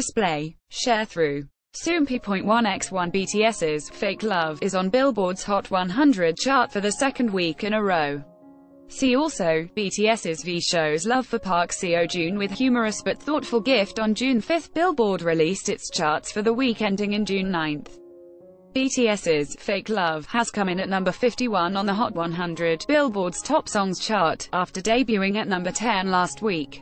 display, Sharethrough. Soompi.1x1 BTS's Fake Love is on Billboard's Hot 100 chart for the second week in a row. See also, BTS's V shows love for Park Seo-joon with humorous but thoughtful gift on June 5 Billboard released its charts for the week ending in June 9. BTS's Fake Love has come in at number 51 on the Hot 100 Billboard's Top Songs chart, after debuting at number 10 last week.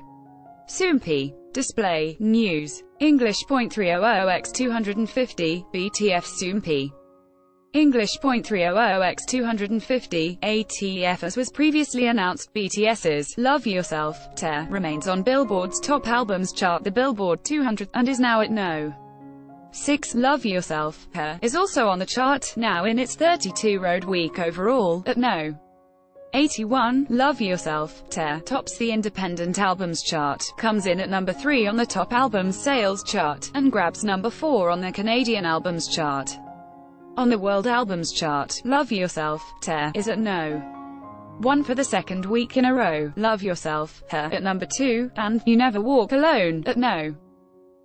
Soompi. Display, News. English oh oh x 250, BTF Soompi. English oh x 250, ATF As was previously announced, BTS's Love Yourself, Tear, remains on Billboard's top albums chart the Billboard 200, and is now at no. 6. Love Yourself, Her, is also on the chart, now in its 32 road week overall, at no. 81, Love Yourself, Tear, tops the independent albums chart, comes in at number 3 on the top albums sales chart, and grabs number 4 on the Canadian albums chart. On the World Albums chart, Love Yourself, Tear, is at no. 1 for the second week in a row, Love Yourself, Her, at number 2, and You Never Walk Alone, at no.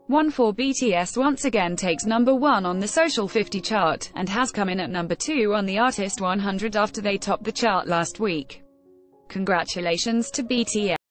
1 for BTS once again takes number 1 on the Social 50 chart, and has come in at number 2 on the Artist 100 after they topped the chart last week. Congratulations to BTS.